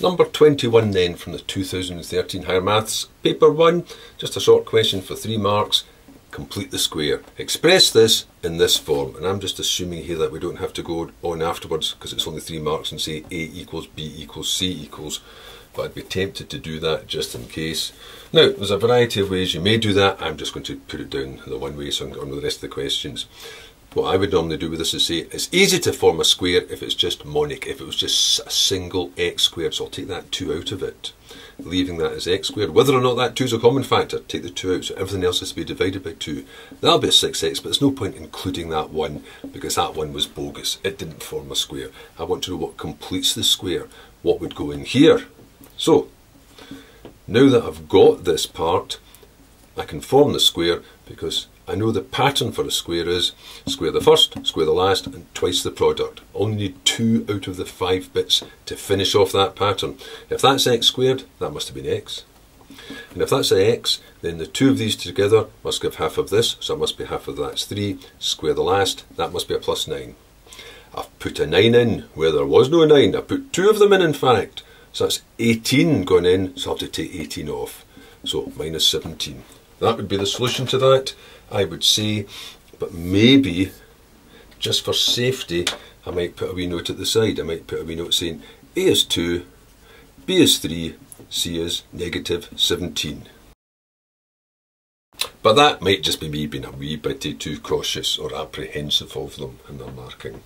Number 21 then from the 2013 Higher Maths Paper 1, just a short question for 3 marks. Complete the square. Express this in this form, and I'm just assuming here that we don't have to go on afterwards because it's only 3 marks and say A equals B equals C equals, but I'd be tempted to do that just in case. Now, there's a variety of ways you may do that. I'm just going to put it down the one way so I'm on with the rest of the questions. What I would normally do with this is say it's easy to form a square if it's just monic, if it was just a single x squared, so I'll take that 2 out of it, leaving that as x squared. Whether or not that 2 is a common factor, take the 2 out, so everything else has to be divided by 2. That'll be a 6x, but there's no point including that 1, because that one was bogus. It didn't form a square. I want to know what completes the square, what would go in here. So, now that I've got this part, I can form the square because I know the pattern for a square is square the first, square the last, and twice the product. Only need two out of the five bits to finish off that pattern. If that's x squared, that must have been x. And if that's x, then the two of these together must give half of this, so it must be half of that's 3. Square the last, that must be a plus 9. I've put a 9 in where there was no 9. I put two of them in, in fact. So that's 18 going in, so I have to take 18 off. So minus 17. That would be the solution to that. I would say, but maybe just for safety, I might put a wee note at the side. I might put a wee note saying A is 2, B is 3, C is negative 17. But that might just be me being a wee bit too cautious or apprehensive of them in their marking.